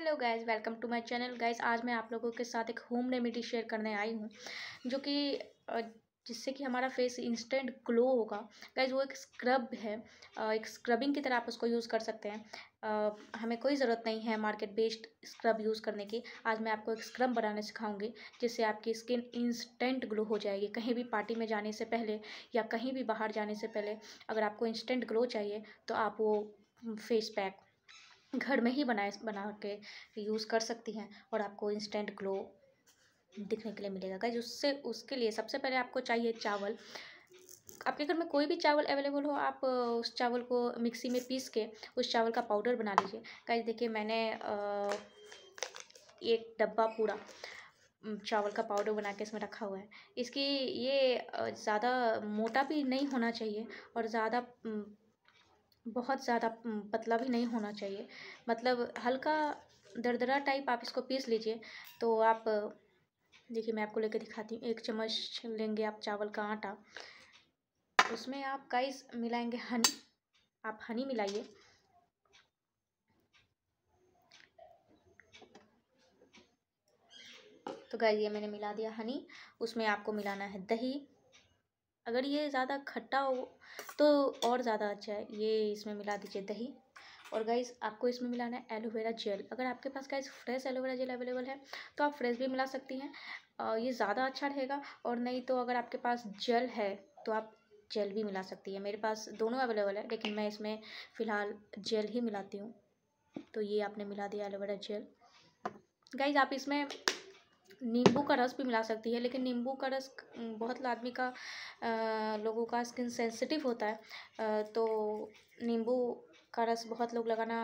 Hello guys welcome to my channel guys आज मैं आप लोगों के साथ एक होम रेमेडी शेयर करने आई हूँ, जो कि जिससे कि हमारा फेस इंस्टेंट ग्लो होगा। गाइज़ वो एक स्क्रब है। एक स्क्रबिंग की तरह आप उसको यूज़ कर सकते हैं। हमें कोई ज़रूरत नहीं है मार्केट बेस्ड स्क्रब यूज़ करने की। आज मैं आपको एक स्क्रब बनाने सिखाऊँगी, जिससे आपकी स्किन इंस्टेंट ग्लो हो जाएगी। कहीं भी पार्टी में जाने से पहले या कहीं भी बाहर जाने से पहले अगर आपको इंस्टेंट ग्लो चाहिए तो आप वो फेस पैक घर में ही बनाए, बना के यूज़ कर सकती हैं और आपको इंस्टेंट ग्लो दिखने के लिए मिलेगा। गाइज़ उससे, उसके लिए सबसे पहले आपको चाहिए चावल। आपके घर में कोई भी चावल अवेलेबल हो, आप, उस चावल को मिक्सी में पीस के उस चावल का पाउडर बना लीजिए। गाइज़ देखिए, मैंने एक डब्बा पूरा चावल का पाउडर बना के इसमें रखा हुआ है। इसकी ये ज़्यादा मोटा भी नहीं होना चाहिए और ज़्यादा बहुत ज़्यादा पतला भी नहीं होना चाहिए। मतलब हल्का दरदरा टाइप आप इसको पीस लीजिए तो आप, देखिए मैं आपको लेकर दिखाती हूँ, एक चम्मच लेंगे आप चावल का आटा। उसमें आप गाइस मिलाएँगे हनी आप हनी मिलाइए। तो गाइस ये मैंने मिला दिया हनी उसमें आपको मिलाना है दही। अगर ये ज़्यादा खट्टा हो तो और ज़्यादा अच्छा है। ये इसमें मिला दीजिए दही। और गाइस आपको इसमें मिलाना है एलोवेरा जेल अगर आपके पास guys fresh aloe vera gel available है तो आप फ्रेश भी मिला सकती हैं। ये ज़्यादा अच्छा रहेगा। और नहीं तो अगर आपके पास जेल है तो आप जेल भी मिला सकती है। मेरे पास दोनों अवेलेबल है, लेकिन मैं इसमें फ़िलहाल जेल ही मिलाती हूँ। तो ये आपने मिला दिया एलोवेरा जेल गाइज़ आप इसमें नींबू का रस भी मिला सकती है, लेकिन नींबू का रस बहुत आदमी का लोगों का स्किन सेंसिटिव होता है तो नींबू का रस बहुत लोग लगाना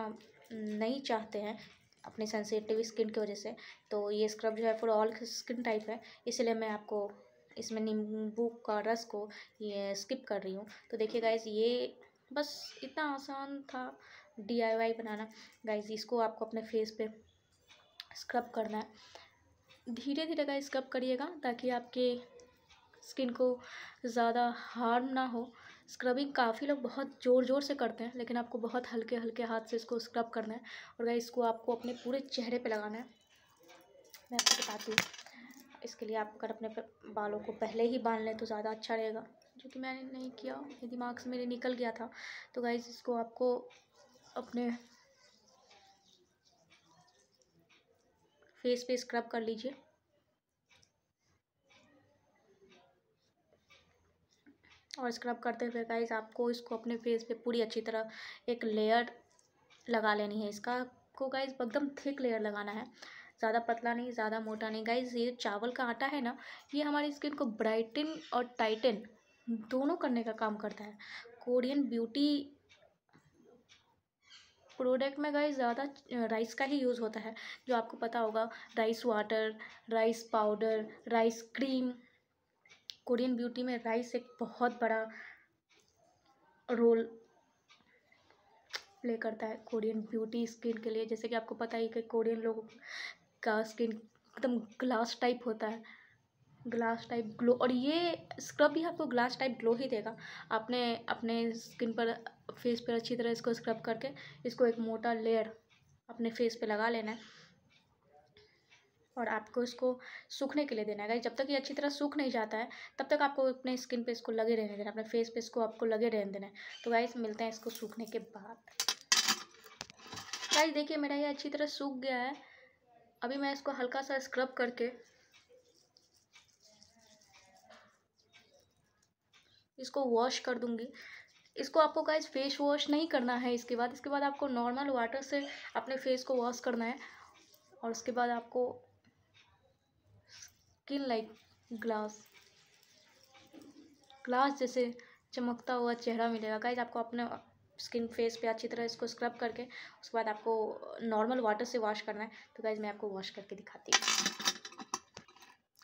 नहीं चाहते हैं अपनी सेंसिटिव स्किन की वजह से तो ये स्क्रब जो है फॉर ऑल स्किन टाइप है, इसलिए मैं आपको इसमें नींबू का रस को ये स्किप कर रही हूँ। तो देखिए गाइज़ ये बस इतना आसान था डीआईवाई बनाना। गाइज़ इसको आपको अपने फेस पे स्क्रब करना है। धीरे धीरे गाइज़ स्क्रब करिएगा ताकि आपके स्किन को ज़्यादा हार्म ना हो। स्क्रबिंग काफ़ी लोग बहुत ज़ोर ज़ोर से करते हैं, लेकिन आपको बहुत हल्के हल्के हाथ से इसको स्क्रब करना है और गाइस इसको आपको अपने पूरे चेहरे पे लगाना है। मैं आपको बताती हूँ, इसके लिए आप अगर अपने बालों को पहले ही बाँध लें तो ज़्यादा अच्छा रहेगा। जो कि मैंने नहीं किया दिमाग से मेरे निकल गया था। तो गाइस इसको आपको अपने फेस पे स्क्रब कर लीजिए। और स्क्रब करते हुए गाइज़ आपको इसको अपने फेस पे पूरी अच्छी तरह एक लेयर लगा लेनी है इसका। को गाइज़ एकदम थिक लेयर लगाना है। ज़्यादा पतला नहीं, ज़्यादा मोटा नहीं। गाइज़ ये चावल का आटा है ना, ये हमारी स्किन को ब्राइटन और टाइटन दोनों करने का काम करता है। कोरियन ब्यूटी प्रोडक्ट में गाइस ज़्यादा राइस का ही यूज़ होता है। जो आपको पता होगा, rice water, rice powder, rice cream. Korean beauty में राइस एक बहुत बड़ा रोल प्ले करता है कोरियन ब्यूटी स्किन के लिए। जैसे कि आपको पता ही कि कोरियन लोगों का स्किन एकदम ग्लास टाइप होता है। ग्लास टाइप ग्लो और ये स्क्रब भी आपको ग्लास टाइप ग्लो ही देगा। आपने अपने स्किन पर फेस पर अच्छी तरह इसको स्क्रब करके इसको एक मोटा लेयर अपने फेस पे लगा लेना है। और आपको इसको सूखने के लिए देना है। जब तक ये अच्छी तरह सूख नहीं जाता है, तब तक आपको अपने स्किन पे इसको लगे रहने देना अपने फेस पे इसको आपको लगे रहने देना है। तो गाइस मिलते हैं इसको सूखने के बाद। गाइस देखिए, मेरा ये अच्छी तरह सूख गया है। अभी मैं इसको हल्का सा स्क्रब करके इसको वॉश कर दूँगी। इसको आपको गाइस फेस वॉश नहीं करना है इसके बाद। इसके बाद आपको नॉर्मल वाटर से अपने फेस को वॉश करना है। और उसके बाद आपको स्किन लाइक ग्लास ग्लास जैसे चमकता हुआ चेहरा मिलेगा। गाइज़ आपको अपने स्किन फेस पे अच्छी तरह इसको स्क्रब करके उसके बाद आपको नॉर्मल वाटर से वॉश करना है। तो गाइज़ मैं आपको वॉश करके दिखाती हूँ।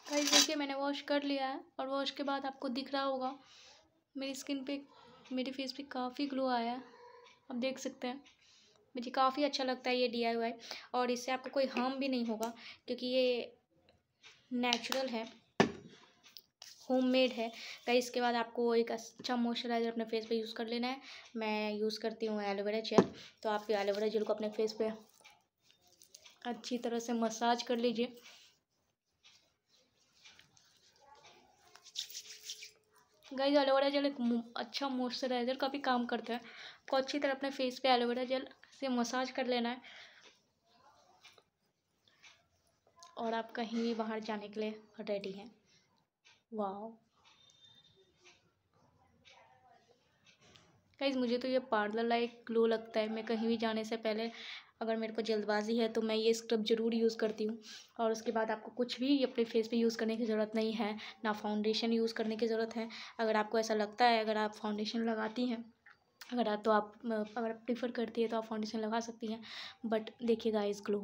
गाइज़ देखिए, मैंने वॉश कर लिया है और वॉश के बाद आपको दिख रहा होगा मेरी स्किन पे मेरे फेस पे काफ़ी ग्लो आया। आप देख सकते हैं। मुझे काफ़ी अच्छा लगता है ये डीआईवाई और इससे आपको कोई हार्म भी नहीं होगा, क्योंकि ये नेचुरल है होममेड है। कहीं इसके बाद आपको एक अच्छा मॉइस्चराइज़र अपने फेस पे यूज़ कर लेना है। मैं यूज़ करती हूँ एलोवेरा जेल तो आप एलोवेरा जेल को अपने फेस पे अच्छी तरह से मसाज कर लीजिए। गाइस एलोवेरा जेल एक अच्छा मॉइस्चराइज़र का भी काम करता है। आपको अच्छी तरह अपने फेस पे एलोवेरा जेल से मसाज कर लेना है। और आप कहीं भी बाहर जाने के लिए रेडी हैं। वाह गाइज़ मुझे तो ये पार्लर लाइक ग्लो लगता है। मैं कहीं भी जाने से पहले अगर मेरे को जल्दबाजी है तो मैं ये स्क्रब ज़रूर यूज़ करती हूँ। और उसके बाद आपको कुछ भी अपने फेस पे यूज़ करने की ज़रूरत नहीं है, ना फाउंडेशन यूज़ करने की ज़रूरत है। अगर आपको ऐसा लगता है, अगर आप फाउंडेशन लगाती हैं, अगर आप तो आप, अगर प्रीफर करती है तो आप फाउंडेशन लगा सकती हैं। बट देखिएगा इस ग्लो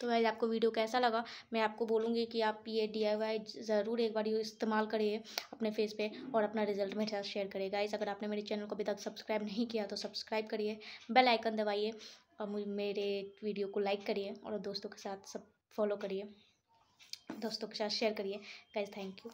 तो वैसे आपको वीडियो कैसा लगा? मैं आपको बोलूँगी कि आप ये डी ज़रूर एक बार इस्तेमाल करिए अपने फेस पे और अपना रिज़ल्ट मेरे साथ शेयर करिए। गाइज़ अगर आपने मेरे चैनल को अभी तक सब्सक्राइब नहीं किया तो सब्सक्राइब करिए बेल आइकन दबाइए और मेरे वीडियो को लाइक करिए और दोस्तों के साथ सब फॉलो करिए, दोस्तों के साथ शेयर करिए। Guys thank you